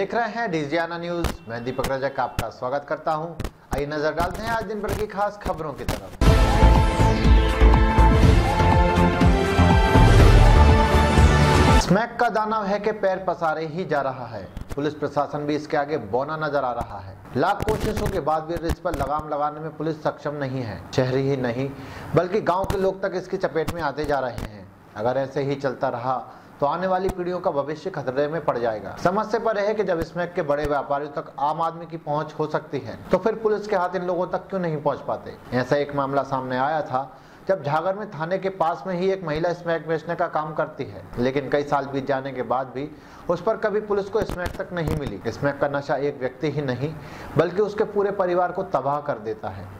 देख रहे हैं डिजियाना न्यूज़। मैं दीपक रजक आपका स्वागत करता हूँ। आइए नज़र डालते हैं आज दिन भर की खास खबरों की तरफ़। स्मैक का दाना है कि पैर पसारे ही जा रहा है। पुलिस प्रशासन भी इसके आगे बौना नज़र आ रहा है। लाख कोशिशों के बाद भी इस पर लगाम लगाने में पुलिस सक्षम नहीं है। शहरी ही नहीं, बल्कि गाँव के लोग तक इसकी चपेट में आते जा रहे हैं। अगर ऐसे ही चलता रहा तो आने वाली पीढ़ियों का भविष्य खतरे में पड़ जाएगा। समस्या पर है कि जब स्मैक के बड़े व्यापारियों तक आम आदमी की पहुँच हो सकती है तो फिर पुलिस के हाथ इन लोगों तक क्यों नहीं पहुँच पाते? ऐसा एक मामला सामने आया था, जब झागर में थाने के पास में ही एक महिला स्मैक बेचने का काम करती है, लेकिन कई साल बीत जाने के बाद भी उस पर कभी पुलिस को स्मैक तक नहीं मिली। स्मैक का नशा एक व्यक्ति ही नहीं, बल्कि उसके पूरे परिवार को तबाह कर देता है?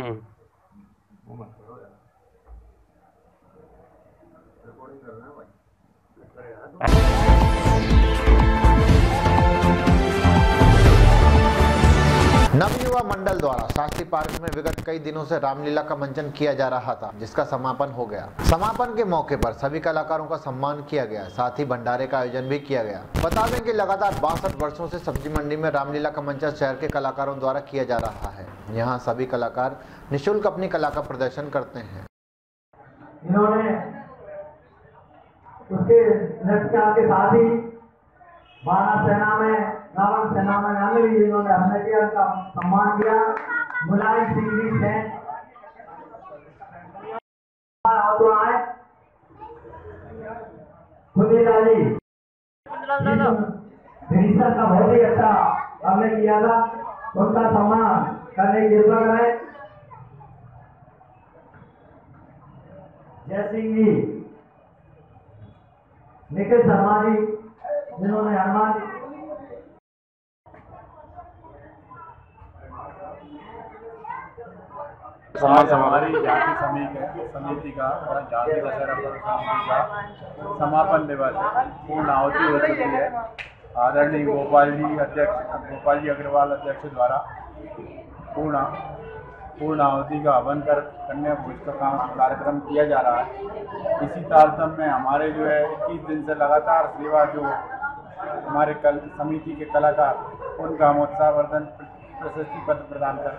नवयुवा मंडल द्वारा शास्त्री पार्क में विगत कई दिनों से रामलीला का मंचन किया जा रहा था, जिसका समापन हो गया। समापन के मौके पर सभी कलाकारों का सम्मान किया गया, साथ ही भंडारे का आयोजन भी किया गया। बता दें कि लगातार बासठ वर्षों से सब्ज़ी मंडी में रामलीला का मंचन शहर के कलाकारों द्वारा किया जा रहा है। यहाँ सभी कलाकार निःशुल्क अपनी कला का प्रदर्शन करते हैं। इन्होंने उसके नृत्य के साथ ही वानर सेना में रावण सेना में अन्य भी इन्होंने हमने किया उनका सम्मान किया। मुलायम सिंह जी से। तो जी का बहुत ही अच्छा हमने किया था। उनका सम्मान। करने की कृपा करें जय सिंह जी। निखिल शर्मा जी, जिन्होंने हनुमान आज हमारी जाति समिति समिति का और जाति दशहरा पर्व समिति का समापन दिवस पूर्ण आहुति हो चुकी है। आदरणीय गोपाल जी अध्यक्ष गोपाल जी अग्रवाल अध्यक्ष द्वारा पूर्ण पूर्ण आहुति का हवन कर कन्या भोज का काम कार्यक्रम किया जा रहा है। इसी तारतम्य में हमारे जो है इक्कीस दिन से लगातार सेवा जो हमारे कल समिति के कलाकार उनका हम उत्साहवर्धन प्रशस्ति पत्र प्रदान कर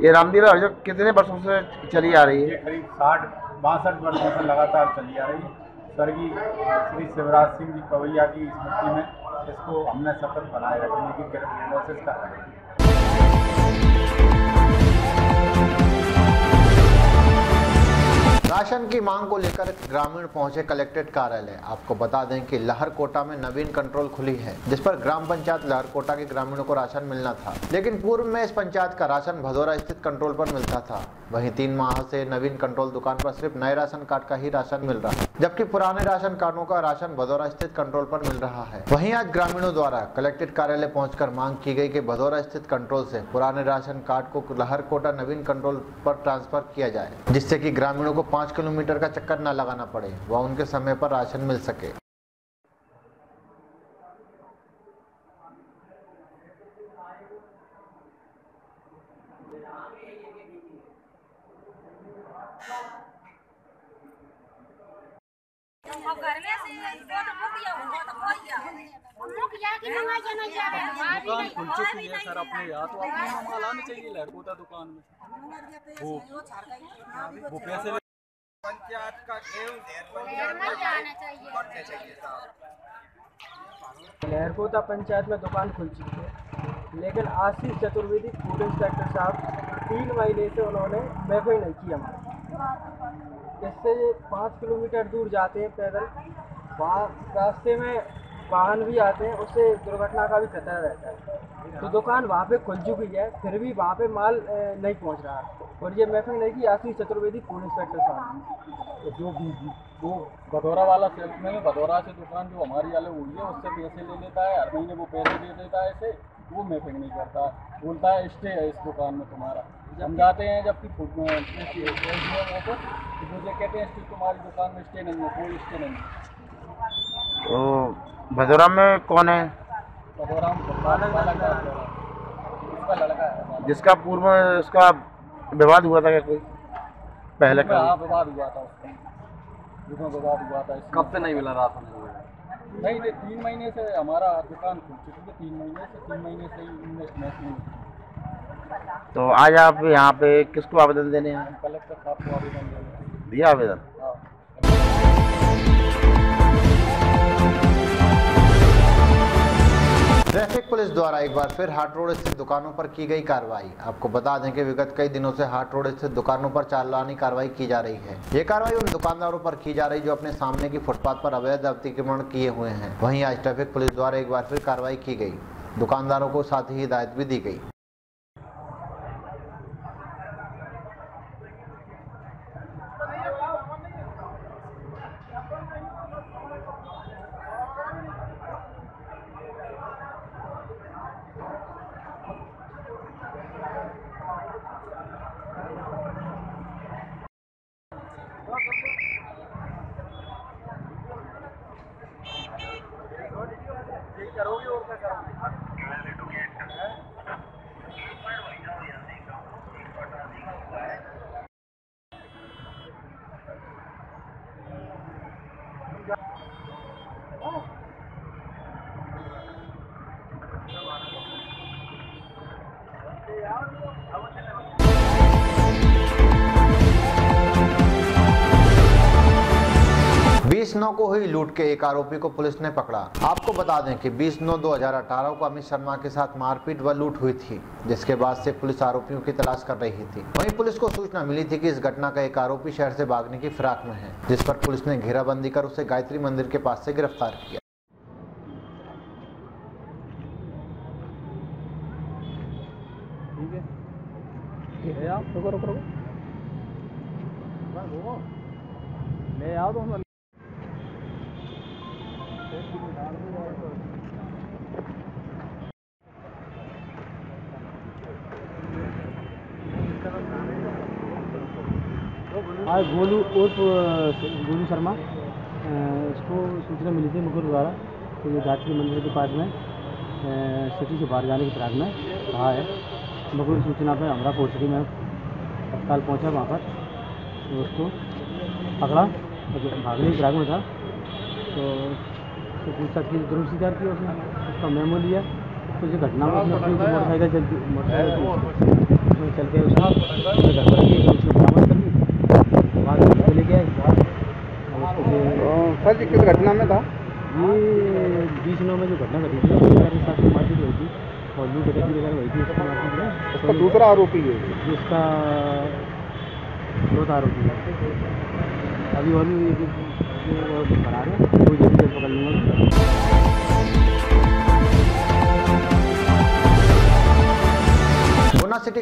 ये रामलीला कितने वर्षों से चली आ रही ये करीब साठ बासठ वर्षों से लगातार चली आ रही। है स्वर्गीय श्री शिवराज सिंह जी पवैया की स्मृति में इसको हमने सफल बनाए रखने की कोशिश कर रहे हैं। राशन की मांग को लेकर ग्रामीण पहुँचे कलेक्ट्रेट कार्यालय। आपको बता दें कि लहरकोटा में नवीन कंट्रोल खुली है, जिस पर ग्राम पंचायत लहरकोटा के ग्रामीणों को राशन मिलना था। लेकिन पूर्व में इस पंचायत का राशन भदौरा स्थित कंट्रोल पर मिलता था। वहीं तीन माह से नवीन कंट्रोल दुकान पर सिर्फ़ नए राशन कार्ड का ही राशन मिल रहा है, जबकि पुराने राशन कार्डों का राशन भदौरा स्थित कंट्रोल पर मिल रहा है। वहीं आज ग्रामीणों द्वारा कलेक्ट्रेट कार्यालय पहुंचकर मांग की गई कि भदौरा स्थित कंट्रोल से पुराने राशन कार्ड को लहरकोटा नवीन कंट्रोल पर ट्रांसफ़र किया जाए, जिससे कि ग्रामीणों को पाँच किलोमीटर का चक्कर ना लगाना पड़े। वह उनके समय पर राशन मिल सके। दुकान खुल चुकी है सर अपने यहाँ तो। अपने मंगा लाना तो। चाहिए लड़कों का दुकान में। वो वो पैसे नहीं का चाहिए। लहरकोटा पंचायत में दुकान खुल चुकी है लेकिन आशीष चतुर्वेदी फ़ूड इंस्पेक्टर साहब तीन महीने से उन्होंने मैपिंग नहीं की हमारे। इससे पाँच किलोमीटर दूर जाते हैं पैदल वहाँ रास्ते में वाहन भी आते हैं उससे दुर्घटना का भी खतरा रहता है। तो दुकान वहाँ पे खुल चुकी है फिर भी वहाँ पे माल नहीं पहुँच रहा। है और ये मैपिंग नहीं की आशीष चतुर्वेदी फ़ूड इंस्पेक्टर साहब। ने जो भी वो भदौरा वाला सेल्समैन है भदौरा से दुकान जो हमारी वाले हुई है उससे पैसे ले लेता है हर महीने वो पैसे दे देता है इसे वो मैपिंग नहीं करता। बोलता है स्टे है इस दुकान में तुम्हारा। हम जाते हैं जबकि फ़ूड में तो मुझे कहते हैं तुम्हारी दुकान में स्टे नहीं है कोई स्टे नहीं है। तो भदौरा में कौन है? है जिसका पूर्व में उसका विवाद हुआ था क्या कोई? पहले का। हाँ विवाद हुआ था विवाद हुआ था कब से नहीं मिला राशन नहीं नहीं तीन महीने से हमारा दुकान खुल चुकी है तीन महीने से तीन महीने से ही इन्वेस्टमेंट तो आज आप यहाँ पे किसको आवेदन देने हैं? कलेक्टर साहब को आवेदन देना दिया आवेदन? ट्रैफ़िक पुलिस द्वारा एक बार फिर हाट रोड स्थित दुकानों पर की गई कार्रवाई। आपको बता दें कि विगत कई दिनों से हाट रोड स्थित दुकानों पर चालानी कार्रवाई की जा रही है। ये कार्रवाई उन दुकानदारों पर की जा रही जो अपने सामने की फुटपाथ पर अवैध अतिक्रमण किए हुए हैं। वहीं आज ट्रैफ़िक पुलिस द्वारा एक बार फिर कार्रवाई की गई। दुकानदारों को साथ ही हिदायत भी दी गई। Thank God. बीस नौ को हुई लूट के एक आरोपी को पुलिस ने पकड़ा। आपको बता दें कि 20 नौ 2018 को अमित शर्मा के साथ मारपीट व लूट हुई थी, जिसके बाद से पुलिस आरोपियों की तलाश कर रही थी। वहीं पुलिस को सूचना मिली थी कि इस घटना का एक आरोपी शहर से भागने की फिराक में है, जिस पर पुलिस ने घेराबंदी कर उसे गायत्री मंदिर के पास से गिरफ़्तार किया। आओ, रुको रुको रुको। ले आओ तो आज गोलू उर्फ़ गोलू शर्मा इसको सूचना मिली थी मुकुर द्वारा कि ये गायत्री मंदिर के पास में सिटी से बाहर जाने की फिराक में कहा है। मुकुर की सूचना पर हमारा पोस्टरी में तत्काल पहुँचा वहाँ पर। तो उसको पकड़ा तो भागने की फिराक में था। तो उससे पूछताछ की ज़रूर स्वीकार किया उसने। उसका मेमो लिया। तो जो घटना में उसने अपनी मोटरसाइकिल चलती मोटरसाइकिल उसमें चल के उसने घर पर तो उसने बरामद कर ली। बाद में उसको फिर सर जी किस घटना में था? ये बीस नौ में जो घटना घटी थी उसके साथ मारपीट हुई थी। और लूट डकैती वगैरह हुई थी उसका मारपीट उसका दूसरा आरोपी है। जिसका चौथा आरोपी है। अभी और भी फरार है। वो जल्दी जल्द पकड़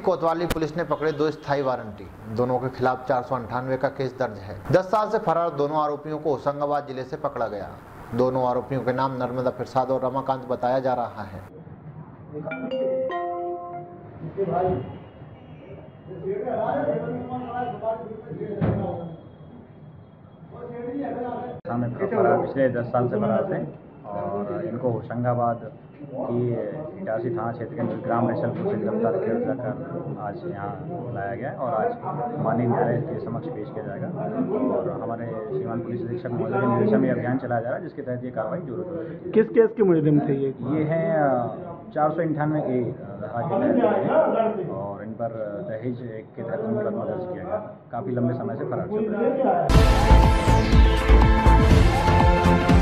सिटी कोतवाली पुलिस ने पकड़े दो स्थायी वारंटी। दोनों के खिलाफ चार का केस दर्ज है। दस साल से फरार दोनों आरोपियों को होशंगाबाद ज़िले से पकड़ा गया। दोनों आरोपियों के नाम नर्मदा प्रसाद और रमाकांत बताया जा रहा है। पिछले दस साल से फरार थे और इनको होशंगाबाद की इटारसी थाना क्षेत्र के ग्राम रैसलपुर से गिरफ़्तार किया जाकर आज यहाँ लाया गया और आज माननीय न्यायालय के समक्ष पेश किया जाएगा। और हमारे श्रीमान पुलिस अधीक्षक महोदय के निर्देशन में अभियान चलाया जा रहा है जिसके तहत ये कार्रवाई जोरों शोरों किस केस के मुजरिम थे ये? ये हैं चार सौ अंठानवे ए धारा के तहत और इन पर दहेज एक के तहत मुकदमा दर्ज किया गया। काफ़ी लंबे समय से फरार चल रहे हैं।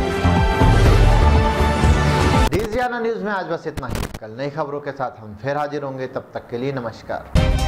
डीजियाना न्यूज़ में आज बस इतना ही। कल नई खबरों के साथ हम फिर हाजिर होंगे। तब तक के लिए नमस्कार।